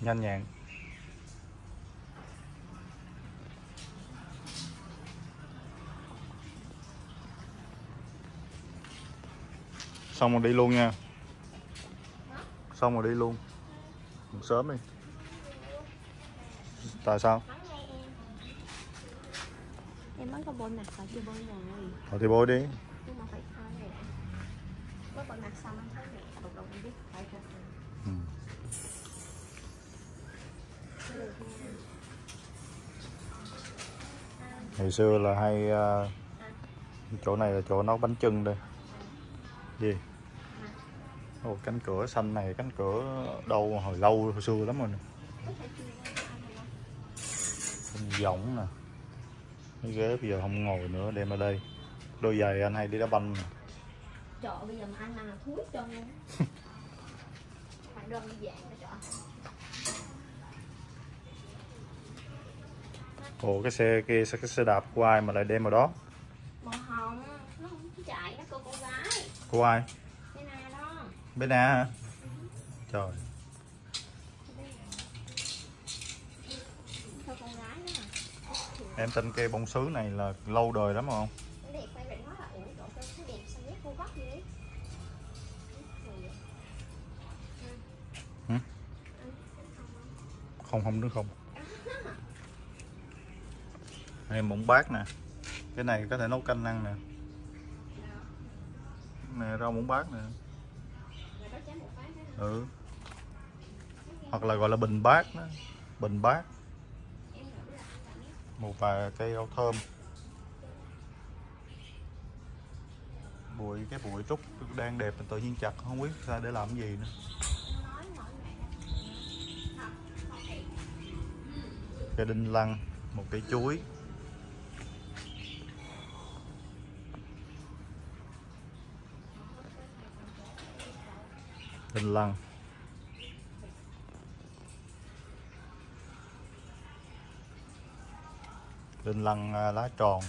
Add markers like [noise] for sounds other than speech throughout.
nhanh nhẹn. Xong rồi đi luôn nha. Xong rồi đi luôn. Sớm đi. Tại sao? Em mới có bôi mặt và chưa bôi rồi. Thôi thì bôi đi. Nhưng mà phải thay nè Mới bôi mặt xong anh thấy mẹ đục đục biết phải thật ừ. ngày xưa là hay à, chỗ này là chỗ nấu bánh chưng đây. Gì? Ồ, cánh cửa xanh này cánh cửa đâu hồi lâu hồi xưa lắm rồi nè. Võng nè. Cái ghế bây giờ không ngồi nữa đem ở đây. Đôi giày anh hay đi đá banh nè. Trời bây giờ mà anh ăn là thúi chân luôn [laughs] Đơn đi dạng đó. Trời ồ cái xe kia sao cái xe đạp của ai mà lại đem vào đó? Màu hồng Nó không chạy, nó cô con gái. Của ai? Cái nào đó. Bên na hả? Trời. Gái đó. Em tin cây bông sứ này là lâu đời lắm không Không không đúng không. Em mụn bát nè. Cái này có thể nấu canh ăn nè. Nè, rau muỗng bát nè. Ừ. Hoặc là gọi là bình bát đó. Bình bát. Một vài cây rau thơm. Bụi, cái bụi trúc đang đẹp tự nhiên chặt, không biết ra để làm cái gì nữa. Cây đinh lăng một cây chuối. Đinh lăng. Đinh lăng à, lá tròn.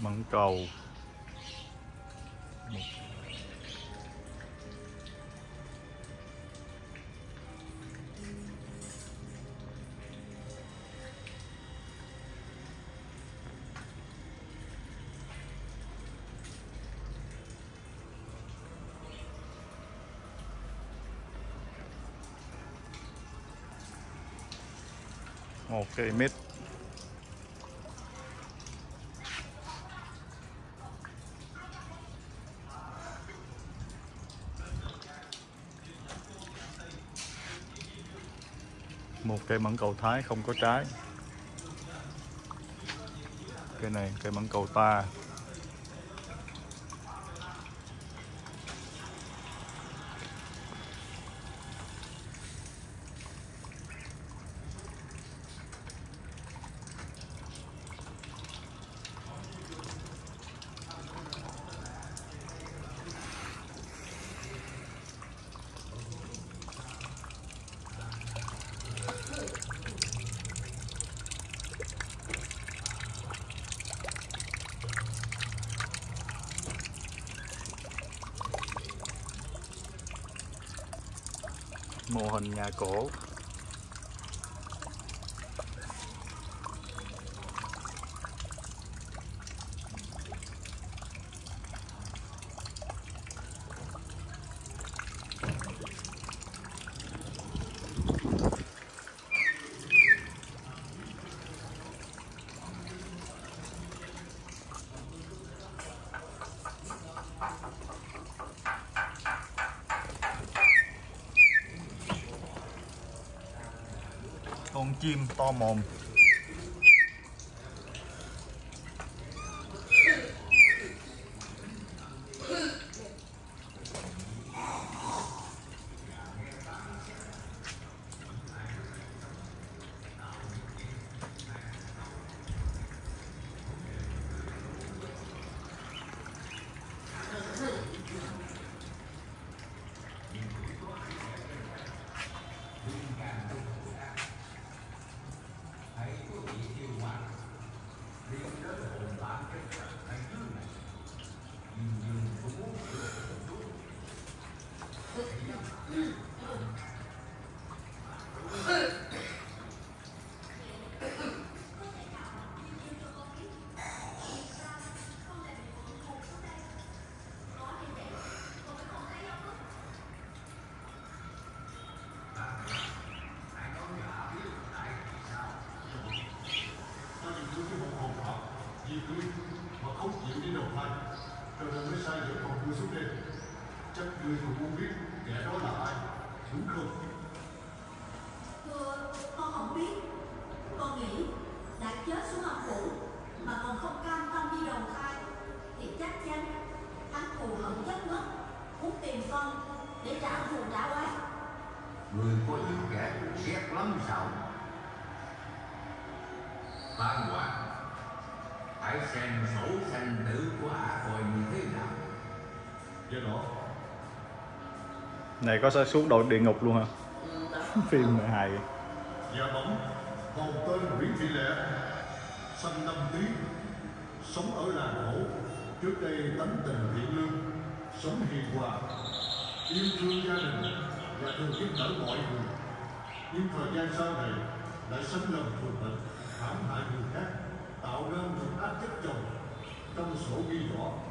Mận cầu một cây mít. Một cây mận cầu thái không có trái. Cây này cây mận cầu ta. Mô hình nhà cổ. Con chim to mồm. Cư mà không chịu đi đồng hành cho nên mới sai dẫn con ngươi xuống đây chắc ngươi còn không biết kẻ đó là ai đúng không Thưa, con không biết. Con nghĩ đã chết xuống âm phủ mà còn không cam tâm đi đầu thai thì chắc chắn hắn thù hận chất ngất muốn tìm con để trả thù trả oán. Người có những kẻ ghét lắm sao Phan Hoàng Hãy xem sổ sanh tử của ả coi như thế nào. Do đó này có sẽ xuống đội địa ngục luôn hả? [laughs] Phim này hài Dạ bẩm Hồn tên Nguyễn Thị Lệ Sinh năm Tý Sống ở làng cổ Trước đây tánh tình thiện lương Sống hiền hòa Yêu thương gia đình Và thường giúp đỡ mọi người. Nhưng thời gian sau này Lại sinh lầm thường bệnh hãm hại người khác Tạo nên một ác chất chồng Trong sổ ghi rõ.